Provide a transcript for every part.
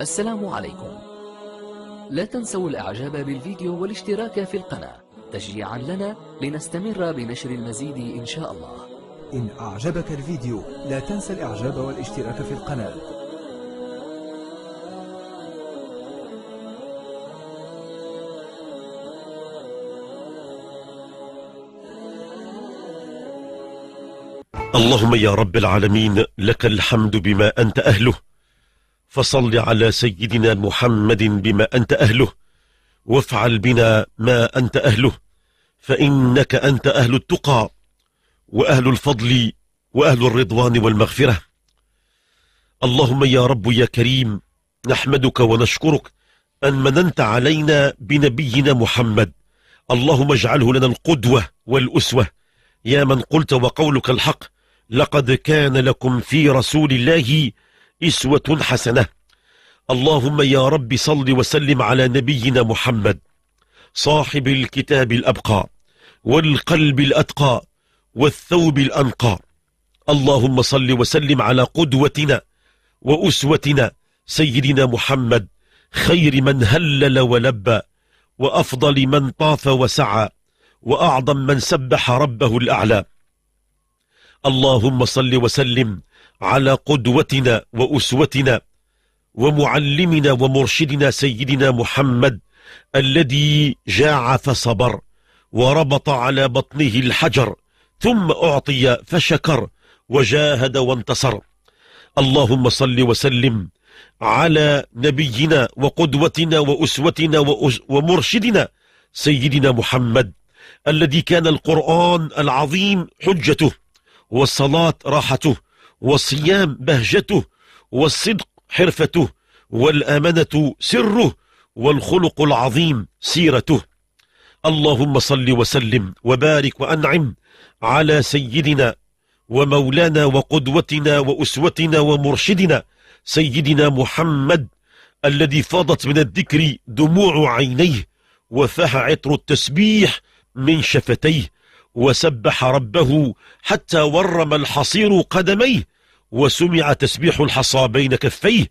السلام عليكم. لا تنسوا الإعجاب بالفيديو والاشتراك في القناة. تشجيعا لنا لنستمر بنشر المزيد إن شاء الله. إن أعجبك الفيديو لا تنسى الإعجاب والاشتراك في القناة. اللهم يا رب العالمين لك الحمد بما أنت أهله. فصل على سيدنا محمد بما أنت أهله وافعل بنا ما أنت أهله فإنك أنت أهل التقى وأهل الفضل وأهل الرضوان والمغفرة. اللهم يا رب يا كريم نحمدك ونشكرك أن مننت علينا بنبينا محمد. اللهم اجعله لنا القدوة والأسوة. يا من قلت وقولك الحق لقد كان لكم في رسول الله إسوة حسنة. اللهم يا رب صل وسلم على نبينا محمد صاحب الكتاب الأبقى والقلب الأتقى والثوب الأنقى. اللهم صل وسلم على قدوتنا وأسوتنا سيدنا محمد خير من هلل ولبى وأفضل من طاف وسعى وأعظم من سبح ربه الأعلى. اللهم صل وسلم على قدوتنا وأسوتنا ومعلمنا ومرشدنا سيدنا محمد الذي جاع فصبر وربط على بطنه الحجر ثم أعطي فشكر وجاهد وانتصر. اللهم صل وسلم على نبينا وقدوتنا وأسوتنا ومرشدنا سيدنا محمد الذي كان القرآن العظيم حجته. والصلاة راحته والصيام بهجته والصدق حرفته والأمانة سره والخلق العظيم سيرته. اللهم صل وسلم وبارك وأنعم على سيدنا ومولانا وقدوتنا وأسوتنا ومرشدنا سيدنا محمد الذي فاضت من الذكر دموع عينيه وفاه عطر التسبيح من شفتيه. وسبح ربه حتى ورم الحصير قدميه وسمع تسبيح الحصى بين كفيه.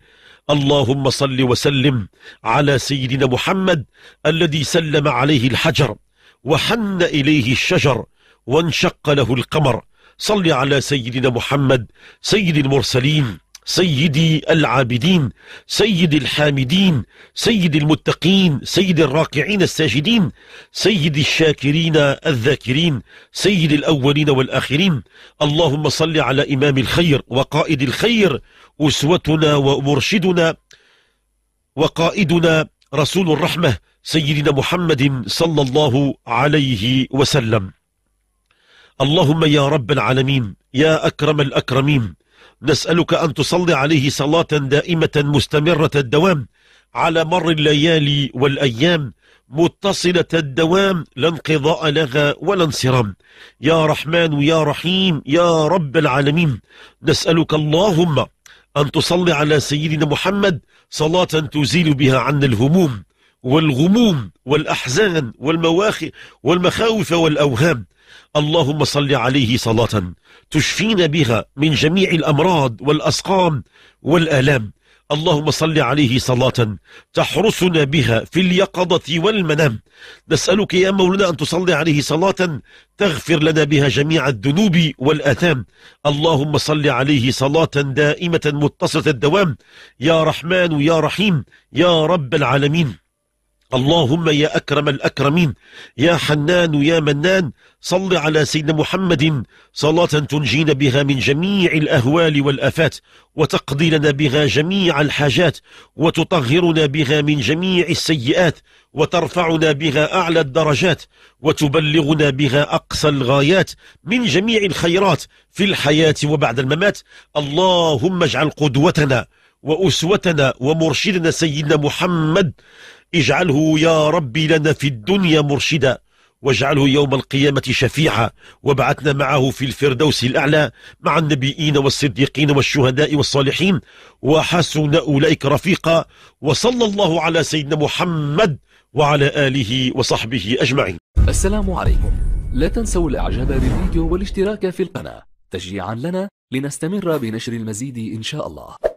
اللهم صل وسلم على سيدنا محمد الذي سلم عليه الحجر وحن إليه الشجر وانشق له القمر. صل على سيدنا محمد سيد المرسلين. سيدي العابدين سيد الحامدين سيد المتقين سيد الراكعين الساجدين سيد الشاكرين الذاكرين سيد الأولين والآخرين. اللهم صل على إمام الخير وقائد الخير أسوتنا ومرشدنا وقائدنا رسول الرحمة سيدنا محمد صلى الله عليه وسلم. اللهم يا رب العالمين يا أكرم الأكرمين نسألك أن تصلي عليه صلاة دائمة مستمرة الدوام على مر الليالي والأيام متصلة الدوام لا انقضاء لها ولا انصرام. يا رحمن يا رحيم يا رب العالمين نسألك اللهم أن تصلي على سيدنا محمد صلاة تزيل بها عنا الهموم. والغموم والأحزان والمخاوف والأوهام. اللهم صل عليه صلاة تشفينا بها من جميع الأمراض والأسقام والآلام. اللهم صل عليه صلاة تحرسنا بها في اليقظة والمنام. نسألك يا مولانا أن تصلي عليه صلاة تغفر لنا بها جميع الذنوب والآثام. اللهم صل عليه صلاة دائمة متصلة الدوام. يا رحمن يا رحيم يا رب العالمين. اللهم يا أكرم الأكرمين يا حنان يا منان صل على سيدنا محمد صلاة تنجينا بها من جميع الأهوال والأفات وتقضي لنا بها جميع الحاجات وتطهرنا بها من جميع السيئات وترفعنا بها أعلى الدرجات وتبلغنا بها أقصى الغايات من جميع الخيرات في الحياة وبعد الممات. اللهم اجعل قدوتنا وأسوتنا ومرشدنا سيدنا محمد اجعله يا ربي لنا في الدنيا مرشدا واجعله يوم القيامة شفيعا. وابعثنا معه في الفردوس الأعلى مع النبيين والصديقين والشهداء والصالحين وحسن أولئك رفيقا. وصلى الله على سيدنا محمد وعلى آله وصحبه أجمعين. السلام عليكم. لا تنسوا الإعجاب بالفيديو والاشتراك في القناة. تشجيعا لنا لنستمر بنشر المزيد إن شاء الله.